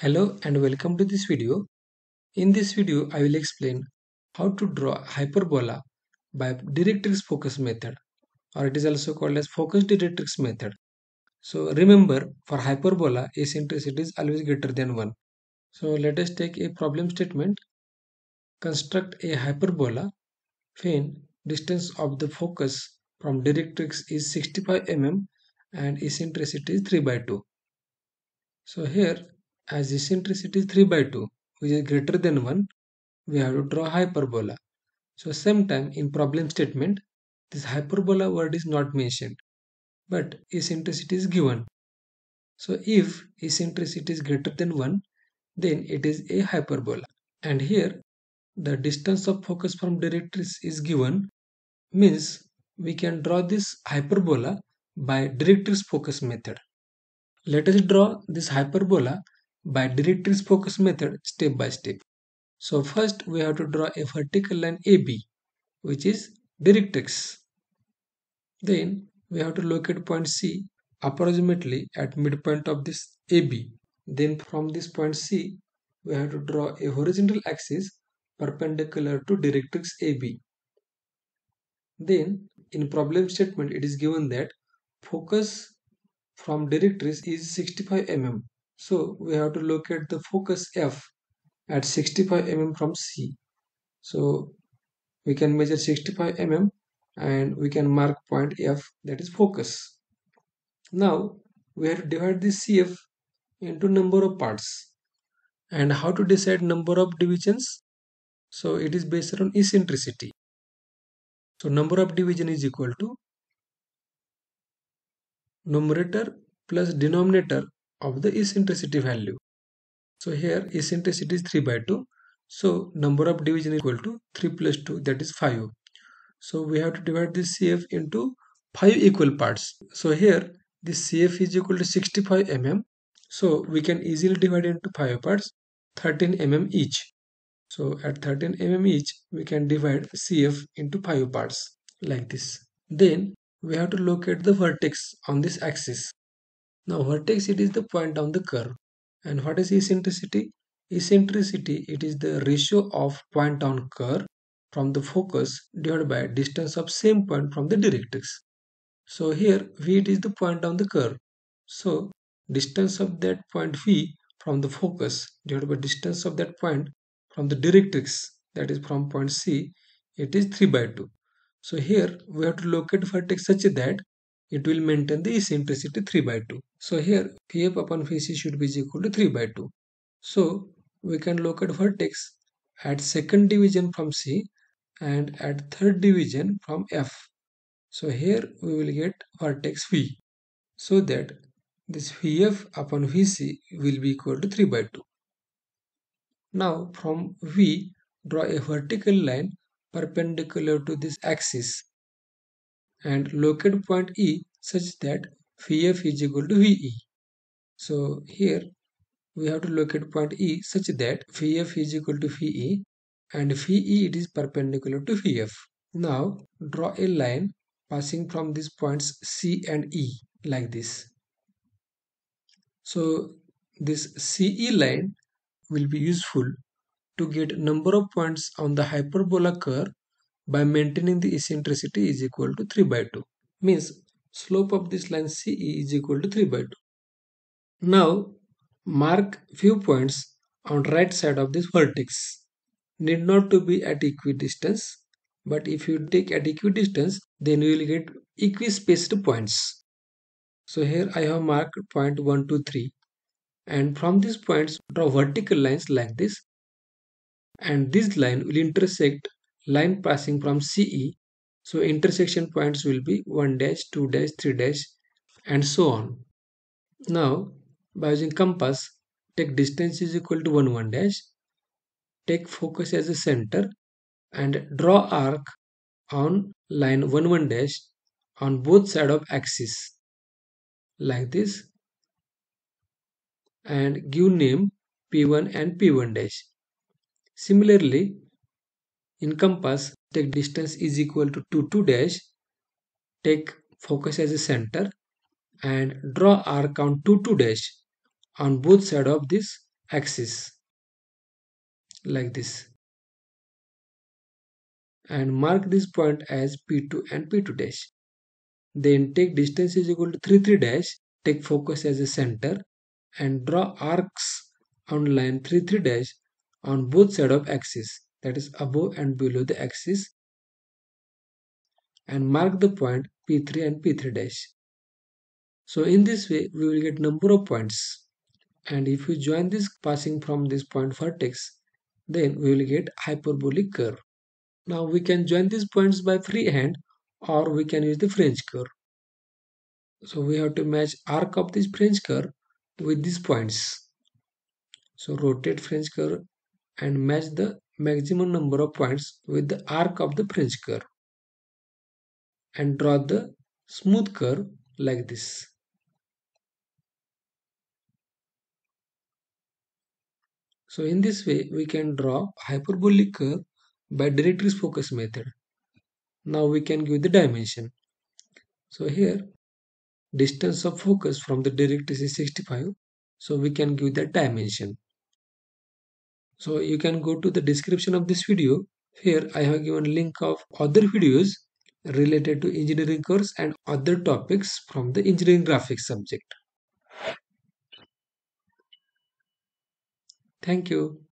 Hello and welcome to this video. In this video, I will explain how to draw hyperbola by directrix focus method or it is also called as focus directrix method. So remember for hyperbola eccentricity is always greater than 1. So let us take a problem statement. Construct a hyperbola when distance of the focus from directrix is 65 mm and eccentricity is 3 by 2. So here as eccentricity is 3 by 2 which is greater than 1 we have to draw hyperbola. So sometime in problem statement this hyperbola word is not mentioned but eccentricity is given. So if eccentricity is greater than 1 then it is a hyperbola and here the distance of focus from directrix is given means we can draw this hyperbola by directrix focus method. Let us draw this hyperbola by directrix focus method step by step. So first we have to draw a vertical line AB which is directrix. Then we have to locate point C approximately at midpoint of this AB. Then from this point C we have to draw a horizontal axis perpendicular to directrix AB. Then in problem statement it is given that focus from directrix is 65 mm. So we have to locate the focus F at 65 mm from C. So we can measure 65 mm and we can mark point F that is focus. Now we have to divide this CF into number of parts. And how to decide number of divisions? So it is based on eccentricity. So number of division is equal to numerator plus denominator of the eccentricity value. So here eccentricity is 3 by 2. So number of division is equal to 3 plus 2 that is 5. So we have to divide this CF into 5 equal parts. So here this CF is equal to 65 mm. So we can easily divide into 5 parts 13 mm each. So at 13 mm each we can divide CF into 5 parts like this. Then we have to locate the vertex on this axis. Now vertex it is the point on the curve. And what is eccentricity? Eccentricity it is the ratio of point on curve from the focus divided by distance of same point from the directrix. So here V it is the point on the curve. So distance of that point V from the focus divided by distance of that point from the directrix that is from point C it is 3 by 2. So here we have to locate vertex such that it will maintain the eccentricity 3 by 2. So here Vf upon Vc should be equal to 3 by 2. So we can locate vertex at second division from C and at third division from F. So here we will get vertex V. So that this Vf upon Vc will be equal to 3 by 2. Now from V draw a vertical line perpendicular to this axis and locate point E such that Vf is equal to Ve. So here we have to locate point E such that Vf is equal to Ve and Ve it is perpendicular to Vf. Now draw a line passing from these points C and E like this. So this CE line will be useful to get number of points on the hyperbola curve by maintaining the eccentricity is equal to 3 by 2 means slope of this line CE is equal to 3 by 2. Now mark few points on right side of this vertex. Need not to be at equidistance but if you take at equidistance then you will get equispaced points. So here I have marked point 1, 2, 3 and from these points draw vertical lines like this and this line will intersect line passing from CE so intersection points will be 1 dash, 2 dash, 3 dash and so on. Now by using compass take distance is equal to 1 1 dash take focus as a center and draw arc on line 1 1 dash on both side of axis like this and give name p1 and p1 dash. Similarly in compass take distance is equal to 2 2 dash. Take focus as a center and draw arc on 2 2 dash on both side of this axis like this. And mark this point as P2 and P2 dash. Then take distance is equal to 3 3 dash, take focus as a center and draw arcs on line 3 3 dash on both side of axis that is above and below the axis and mark the point P3 and P3 dash. So in this way we will get number of points and if we join this passing from this point vertex then we will get hyperbolic curve. Now we can join these points by freehand or we can use the French curve. So we have to match arc of this French curve with these points. So rotate French curve and match the maximum number of points with the arc of the French curve and draw the smooth curve like this. So in this way we can draw hyperbolic curve by directrix focus method. Now we can give the dimension. So here distance of focus from the directrix is 65. So we can give that dimension. So you can go to the description of this video. Here I have given link of other videos related to engineering curves and other topics from the engineering graphics subject. Thank you.